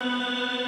you